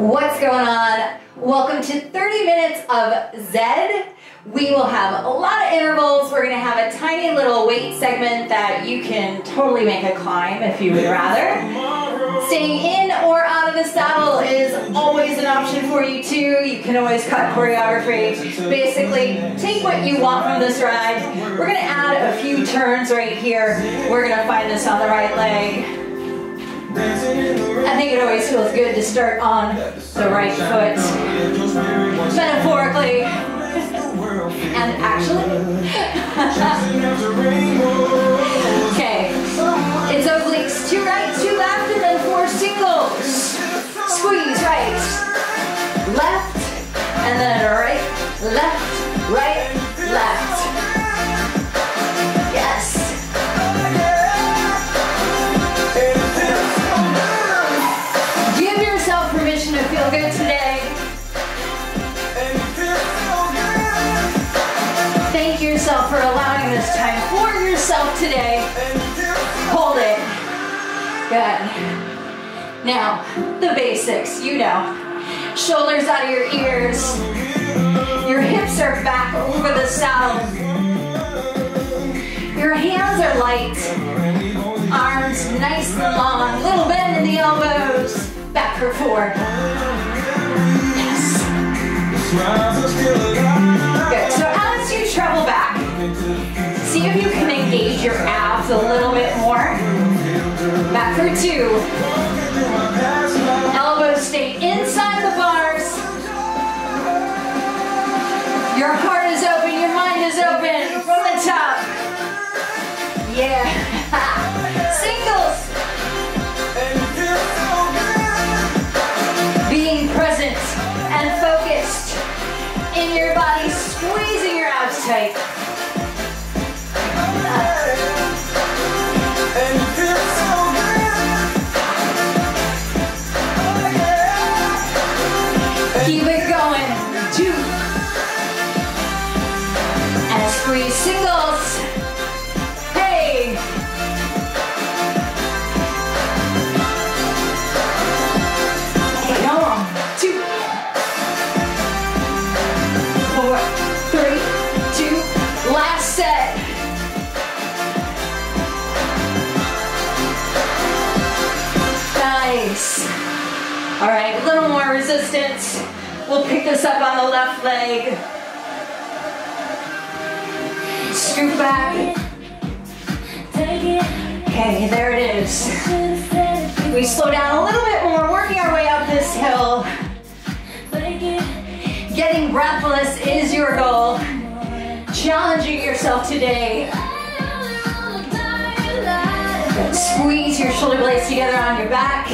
What's going on? Welcome to 30 minutes of Zedd. We will have a lot of intervals. We're going to have a tiny little weight segment that you can totally make a climb if you would rather. Staying in or out of the saddle is always an option for you too. You can always cut choreography. Basically, take what you want from this ride. We're going to add a few turns right here. We're going to find this on the right leg. I think it always feels good to start on the right foot, metaphorically and actually. okay, it's obliques, two right, two left, and then four singles. Squeeze right, left, and then right, left, right, left. Good today. Thank yourself for allowing this time for yourself today. Hold it. Good. Now, the basics, you know. Shoulders out of your ears. Your hips are back over the saddle. Your hands are light. Arms nice and long. Little bend in the elbows. Back for four. Yes. Good. So as you travel back, see if you can engage your abs a little bit more. Back for two. Elbows stay inside the bars. Your heart is open, your mind is open from the top. All right, a little more resistance. We'll pick this up on the left leg. Scoop back. Okay, there it is. We slow down a little bit more, working our way up this hill. Getting breathless is your goal. Challenging yourself today. Squeeze your shoulder blades together on your back.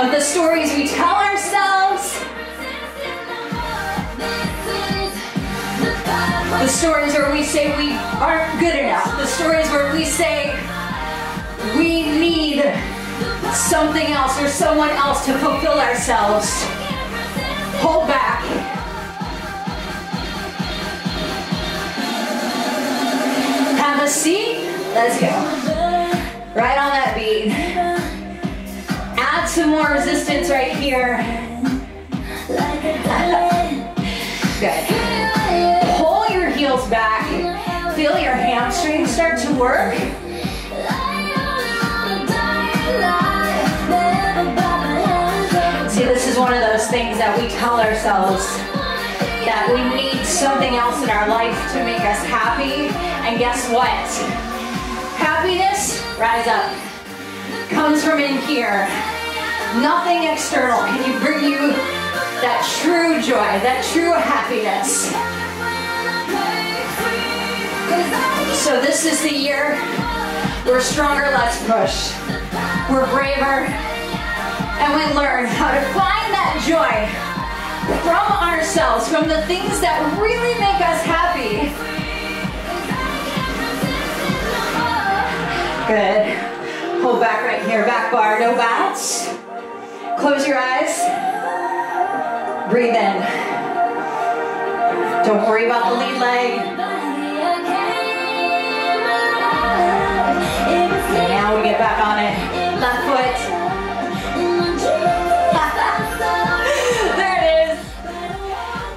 Of the stories we tell ourselves, the stories where we say we aren't good enough, the stories where we say we need something else or someone else to fulfill ourselves. Hold back. Have a seat. Let's go. Right on that beat some more resistance right here. Good. Pull your heels back. Feel your hamstrings start to work. See, this is one of those things that we tell ourselves that we need something else in our life to make us happy. And guess what? Happiness, rise up, comes from in here. Nothing external can bring you that true joy, that true happiness. So this is the year we're stronger, let's push. We're braver, and we learn how to find that joy from ourselves, from the things that really make us happy. Good. hold back right here. Back bar, no bounce. Close your eyes. Breathe in. Don't worry about the lead leg. And now we get back on it. Left foot. there it is.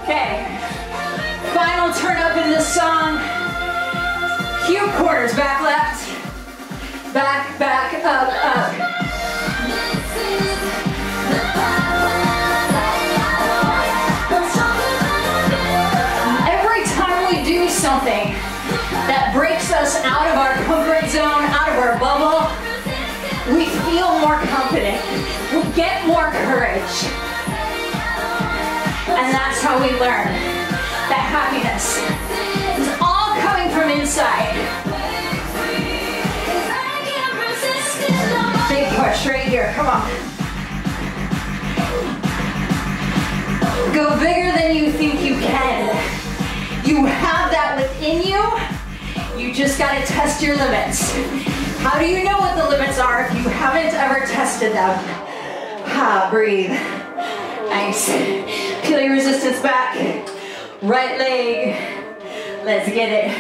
Okay. Final turn up in this song. Cue quarters, back left. Back, back, up, up. Something that breaks us out of our comfort zone, out of our bubble, we feel more confident. We get more courage. And that's how we learn that happiness is all coming from inside. Big push right here, come on. Go bigger than you think you can. You have that within you. You just gotta test your limits. How do you know what the limits are if you haven't ever tested them? Ha, breathe. Nice. Peel your resistance back. Right leg. Let's get it.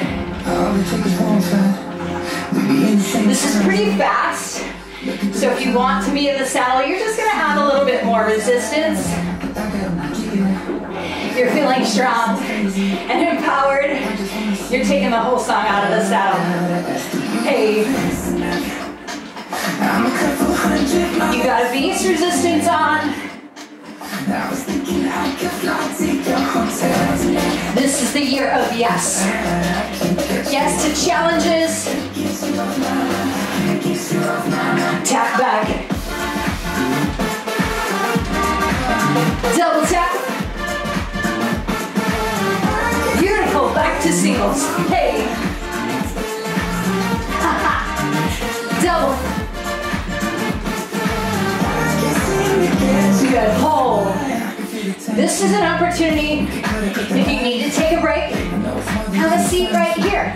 This is pretty fast. So if you want to be in the saddle, you're just gonna add a little bit more resistance. You're feeling strong and empowered. You're taking the whole song out of the saddle. Hey. You got a beast resistance on. This is the year of yes. Yes to challenges. Tap back. Singles. Hey. Double. Good. Hold. This is an opportunity if you need to take a break. Have a seat right here.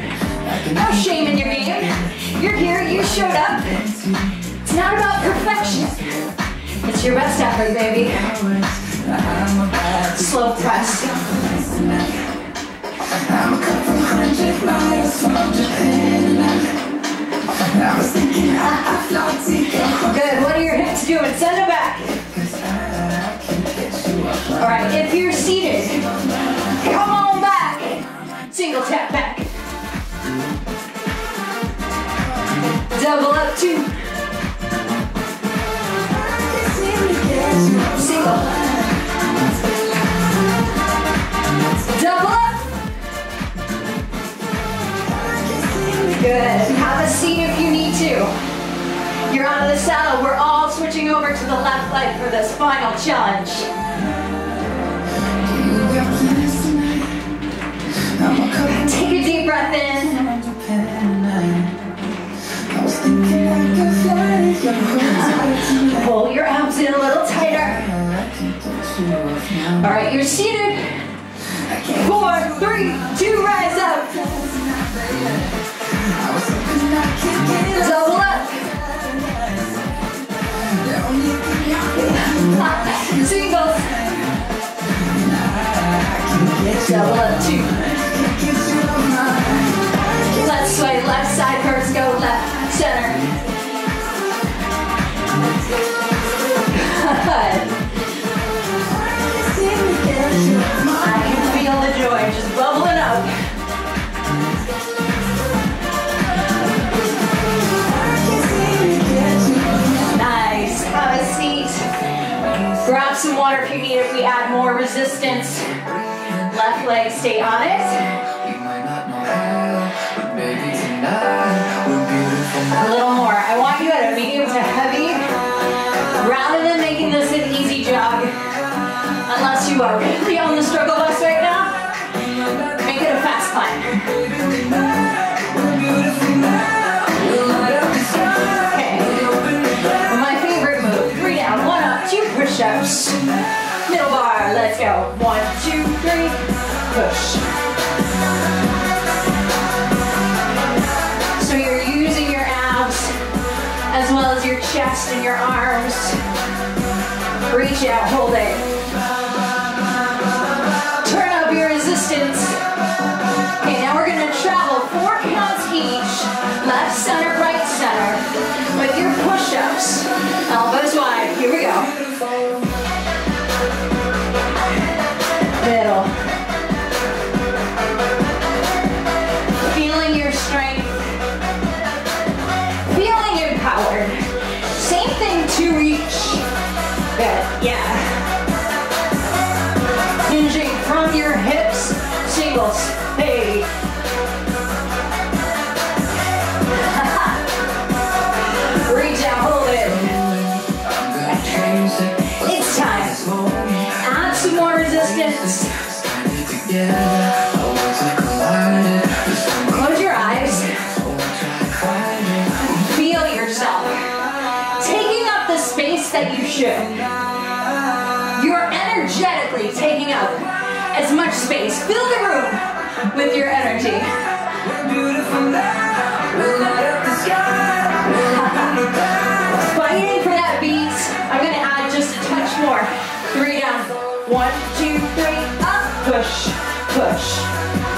No shame in your game. You're here, you showed up. It's not about perfection. It's your best effort, baby. Slow press. Good. What are your hips doing? Send them back. All right. If you're seated, come on back. Single tap back. Double up two. Single. Good. Have a seat if you need to. You're out of the saddle. We're all switching over to the left leg for this final challenge. Take a deep breath in. Pull your abs in a little tighter. All right, you're seated. Four, three, two, rise up. Double up. Double up two. Let's sway left side resistance. Left leg, stay on it. You might not know how, but baby tonight we're beautiful. A little more. I want you at a medium to heavy. Rather than making this an easy jog, unless you are really on Out, hold it. Energetically taking up as much space. Fill the room with your energy. Fighting for that beat. I'm gonna add just a touch more. Three down. One, two, three, up. Push, push.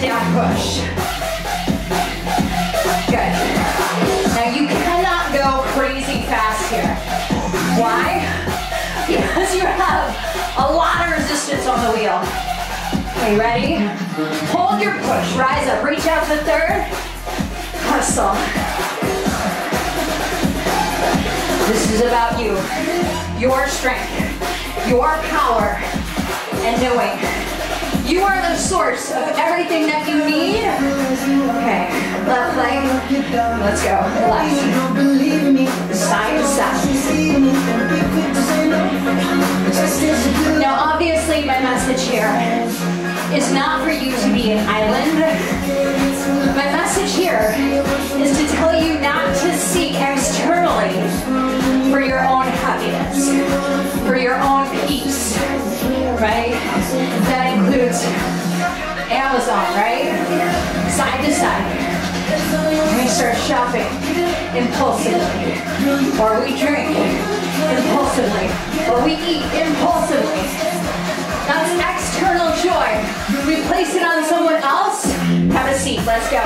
Down, push. Good. Now you cannot go crazy fast here. Why? Because you have a lot of resistance on the wheel. Okay, ready? Hold your push. Rise up. Reach out to third. Hustle. This is about you. Your strength, your power, and knowing you are the source of everything that you need. Okay, left leg. Let's go. Left. Side to side. Now, obviously, my message here is not for you to be We start shopping impulsively, or we drink impulsively, or we eat impulsively. That's external joy. We place it on someone else. Have a seat. Let's go.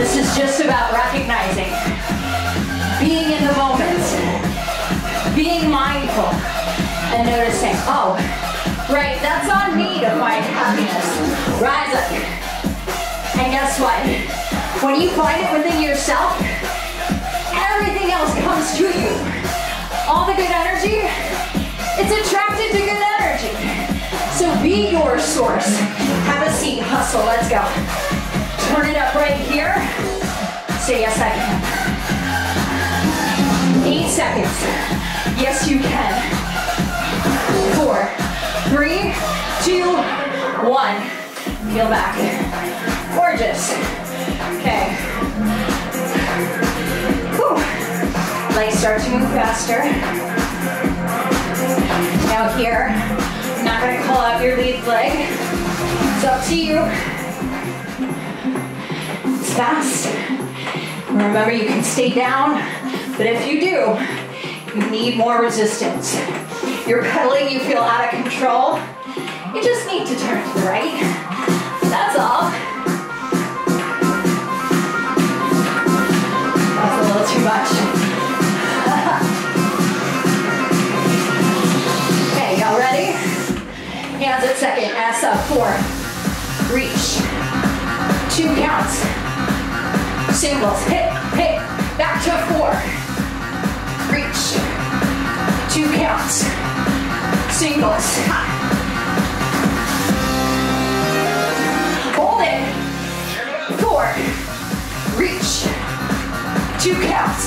This is just about recognizing, being in the moment, being mindful, and noticing, oh, right, that's on me to find happiness. Rise up And guess what? When you find it within yourself, everything else comes to you. All the good energy, it's attracted to good energy. So be your source. Have a seat, hustle, let's go. Turn it up right here. Say yes, I can. Eight seconds. Yes, you can. Four, three, two, one. Feel back. Gorgeous. Okay. Whew. Legs start to move faster. Now here, I'm not gonna call out your lead leg. It's up to you. It's fast. Remember, you can stay down, but if you do, you need more resistance. You're pedaling, you feel out of control. You just need to turn to the right. That's all. That's a little too much. okay, y'all ready? Hands at second, ass up, four. Reach. Two counts. Singles, hit, hit, back to four. Reach. Two counts. Singles. Hold it. Four. Reach. Two counts.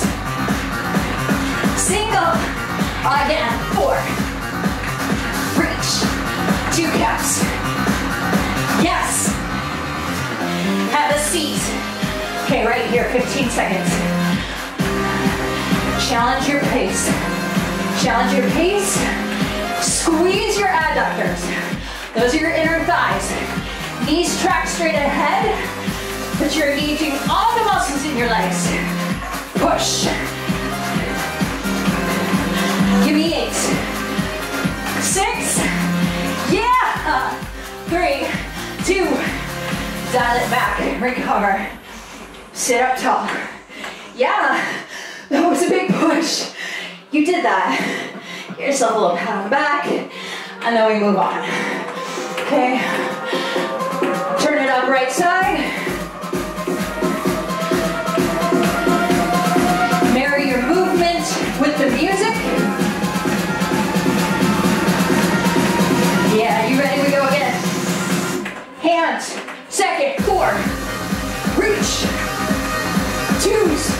Single. Again. Four. Reach. Two counts. Yes. Have a seat. Okay, right here, 15 seconds. Challenge your pace. Challenge your pace. Squeeze your adductors. Those are your inner thighs. Knees track straight ahead, but you're engaging all the muscles in your legs. Push. Give me eight. Six. Yeah. Three, two. Dial it back. Recover. Sit up tall. Yeah, that was a big push. You did that. Give yourself a little pat on the back, and then we move on. Okay. Turn it up right side. Marry your movement with the music. Yeah, you ready? We go again. Hands, second, four. Reach. Twos.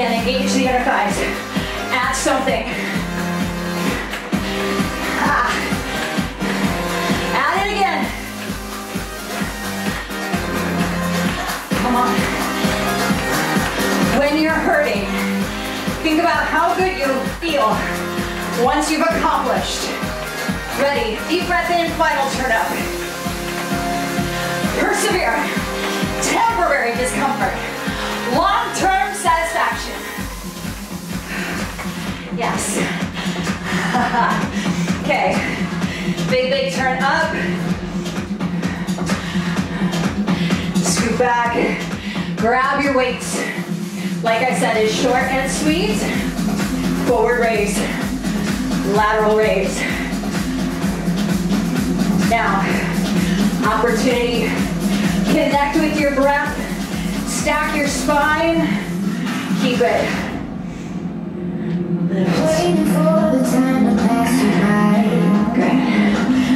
Again, engage the inner thighs. Add something. Ah. Add it again. Come on. When you're hurting, think about how good you'll feel once you've accomplished. Ready, deep breath in, final turn up. Persevere. Temporary discomfort. Long-term satisfaction. Yes. okay. Big, big turn up. Scoop back. Grab your weights. Like I said, is short and sweet. Forward raise. Lateral raise. Now, opportunity. Connect with your breath. Stack your spine. Keep it. Waiting for the time to pass you by. Good.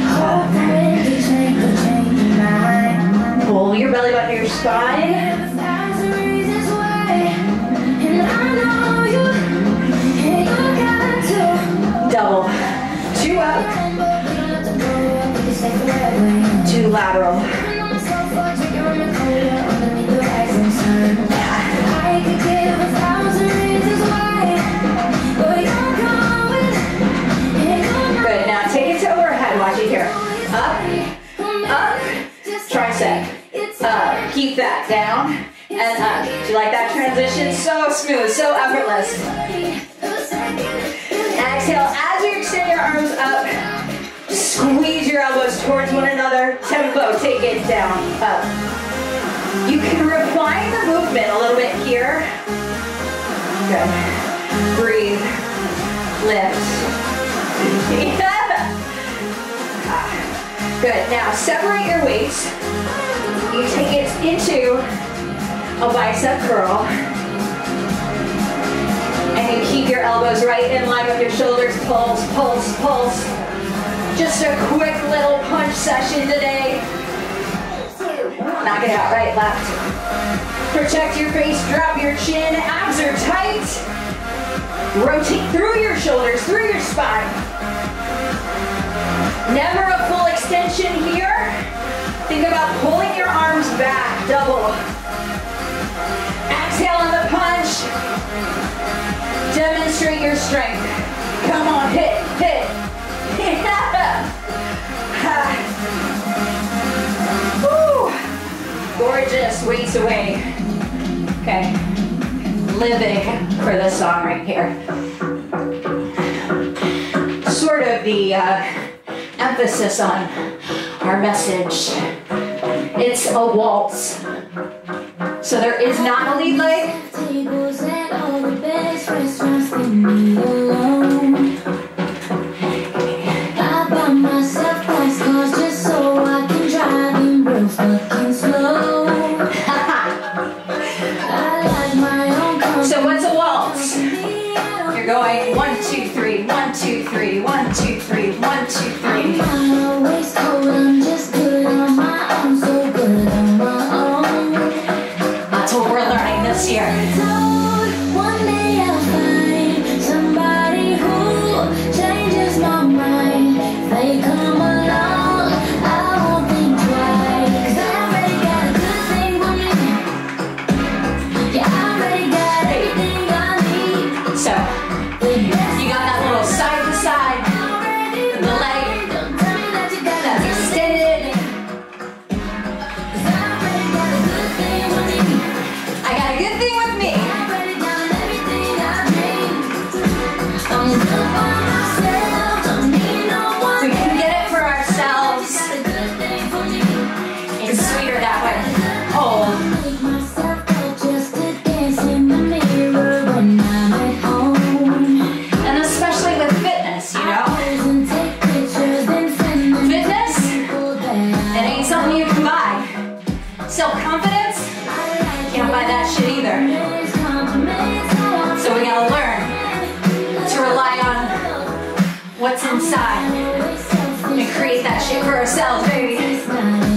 Hoping to change the change your mind. Pull your belly button to your spine. Have a thousand reasons why, down and up. Do you like that transition? So smooth, so effortless. Exhale, as you extend your arms up, squeeze your elbows towards one another. Tempo, take it down, up. You can refine the movement a little bit here. Good. Breathe. Lift. Yeah. Good. Now, separate your weights. You take it into a bicep curl. And you keep your elbows right in line with your shoulders. Pulse, pulse, pulse. Just a quick little punch session today. Knock it out, right, left. Protect your face, drop your chin, abs are tight. Rotate through your shoulders, through your spine. Never a full extension here. Think about pulling your arms back, double. Exhale on the punch. Demonstrate your strength. Come on, hit, hit. Yeah. Woo. Gorgeous, weights away. Okay, living for this song right here. Sort of the uh, emphasis on our message it's a waltz. So there is not a lead leg, inside and create that shit for ourselves, baby.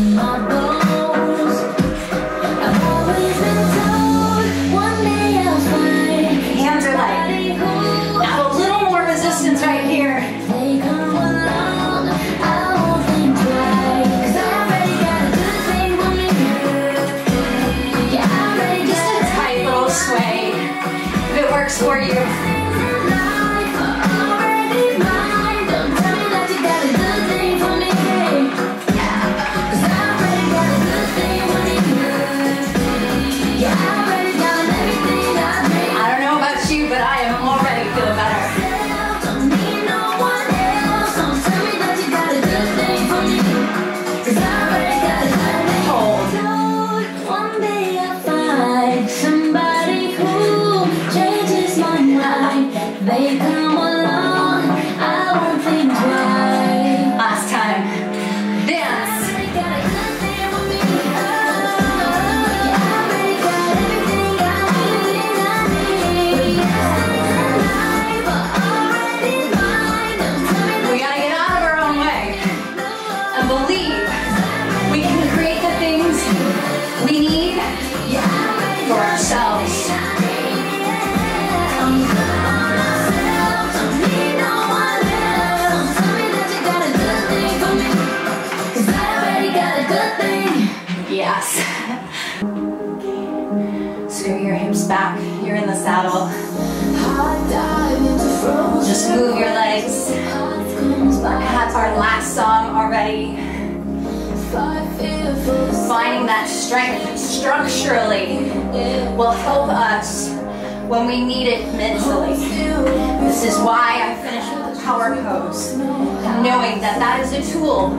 Is a tool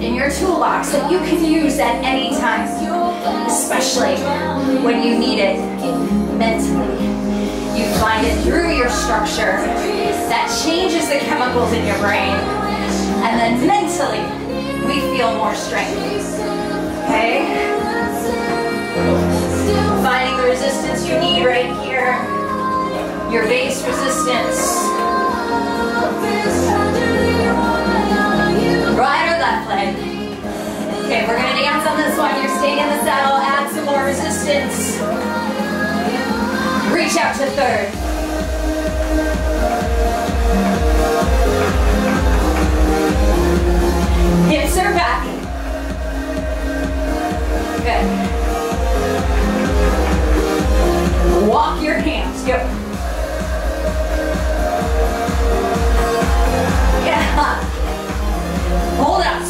in your toolbox that you can use at any time, especially when you need it mentally. You find it through your structure that changes the chemicals in your brain, and then mentally, we feel more strength. Okay? Finding the resistance you need right here. Your base resistance. Leg. Okay, we're gonna dance on this one. You're staying in the saddle. Add some more resistance. Reach out to third. Hips are back. Good. Walk your hands. Go. Yeah. Hold out.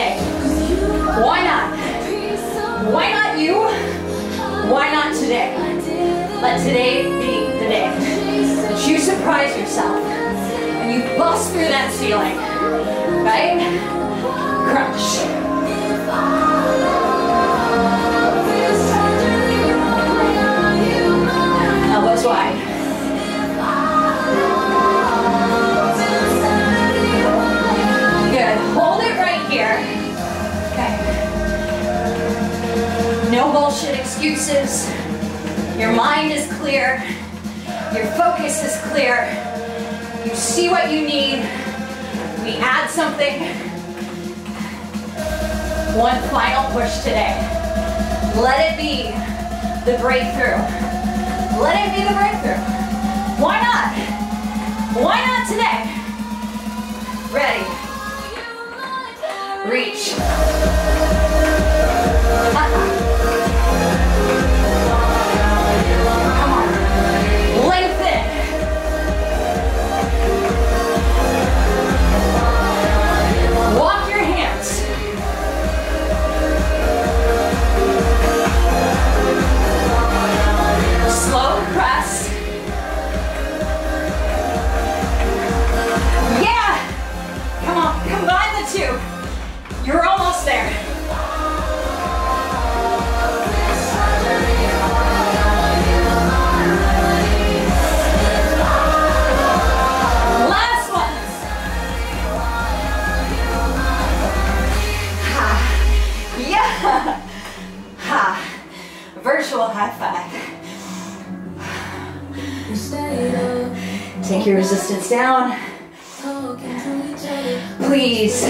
Today. Why not? Why not you? Why not today? Let today be the day that you surprise yourself and you bust through that ceiling, right? Crunch. Elbows wide. Bullshit excuses. Your mind is clear. Your focus is clear. You see what you need. We add something. One final push today. Let it be the breakthrough. Let it be the breakthrough. Why not? Why not today? Ready. Reach. Down. Please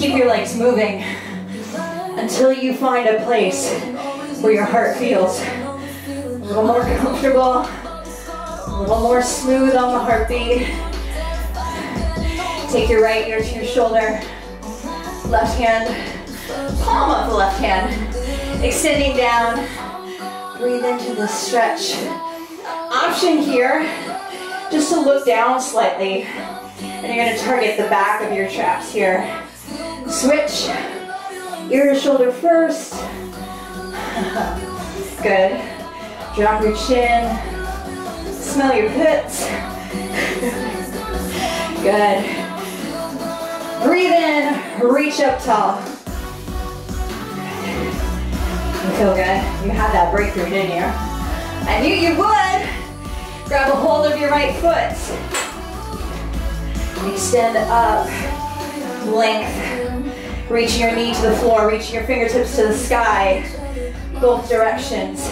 keep your legs moving until you find a place where your heart feels a little more comfortable, a little more smooth on the heartbeat. Take your right ear to your shoulder, left hand, palm of the left hand, extending down. Breathe into this stretch. Option here, just to look down slightly. And you're gonna target the back of your traps here. Switch, ear to shoulder first. Good. Drop your chin. Smell your pits. Good. Breathe in, reach up tall. You feel good? You had that breakthrough, didn't you? I knew you would. Grab a hold of your right foot. Extend up, length. Reaching your knee to the floor, reaching your fingertips to the sky. Both directions.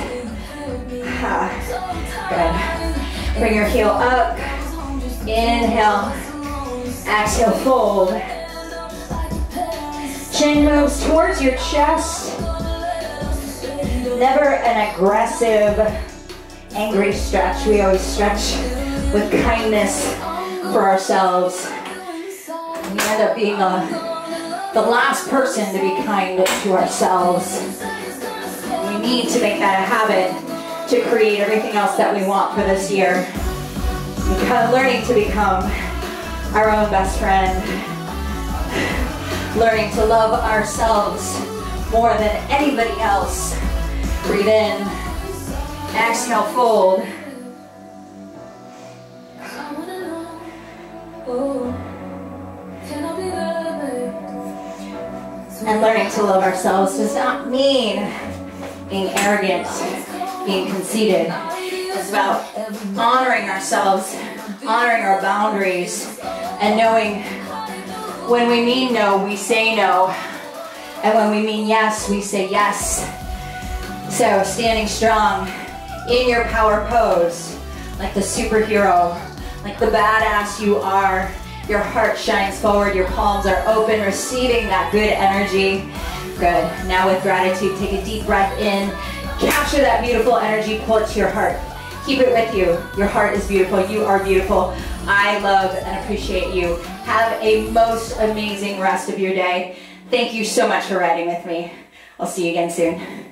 Good. Bring your heel up. Inhale. Exhale, fold. Chin moves towards your chest. Never an aggressive, angry stretch. We always stretch with kindness for ourselves. We end up being the, the last person to be kind to ourselves. We need to make that a habit to create everything else that we want for this year. Because learning to become our own best friend. Learning to love ourselves more than anybody else. Breathe in. Exhale, fold. And learning to love ourselves does not mean being arrogant, being conceited. It's about honoring ourselves, honoring our boundaries, and knowing when we mean no, we say no. And when we mean yes, we say yes. So standing strong in your power pose, like the superhero, like the badass you are. Your heart shines forward, your palms are open, receiving that good energy. Good. Now with gratitude, take a deep breath in. Capture that beautiful energy, pull it to your heart. Keep it with you. Your heart is beautiful. You are beautiful. I love and appreciate you. Have a most amazing rest of your day. Thank you so much for riding with me. I'll see you again soon.